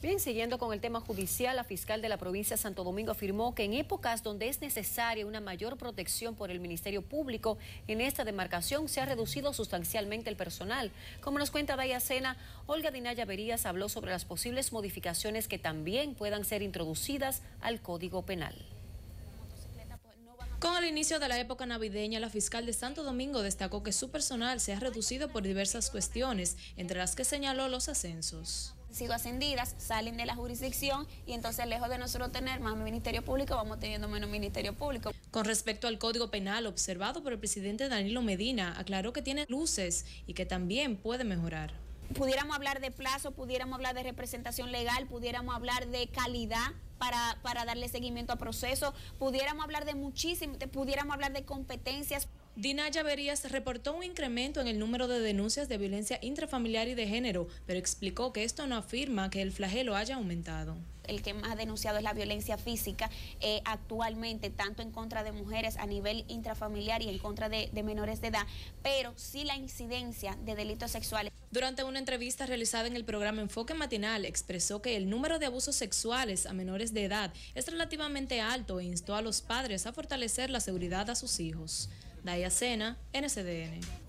Bien, siguiendo con el tema judicial, la fiscal de la provincia de Santo Domingo afirmó que en épocas donde es necesaria una mayor protección por el Ministerio Público, en esta demarcación se ha reducido sustancialmente el personal. Como nos cuenta Daya Sena, Olga Dinaya Verías habló sobre las posibles modificaciones que también puedan ser introducidas al Código Penal. Con el inicio de la época navideña, la fiscal de Santo Domingo destacó que su personal se ha reducido por diversas cuestiones, entre las que señaló los ascensos. Han sido ascendidas, salen de la jurisdicción y entonces lejos de nosotros tener más ministerio público, vamos teniendo menos ministerio público. Con respecto al Código Penal observado por el presidente Danilo Medina, aclaró que tiene luces y que también puede mejorar. Pudiéramos hablar de plazo, pudiéramos hablar de representación legal, pudiéramos hablar de calidad para, para darle seguimiento a procesos, pudiéramos hablar de muchísimo, pudiéramos hablar de competencias. Dinaya Verías reportó un incremento en el número de denuncias de violencia intrafamiliar y de género, pero explicó que esto no afirma que el flagelo haya aumentado. El que más ha denunciado es la violencia física eh, actualmente, tanto en contra de mujeres a nivel intrafamiliar y en contra de, de menores de edad, pero sí la incidencia de delitos sexuales. Durante una entrevista realizada en el programa Enfoque Matinal, expresó que el número de abusos sexuales a de edad es relativamente alto e instó a los padres a fortalecer la seguridad a sus hijos. Daya Sena, NCDN.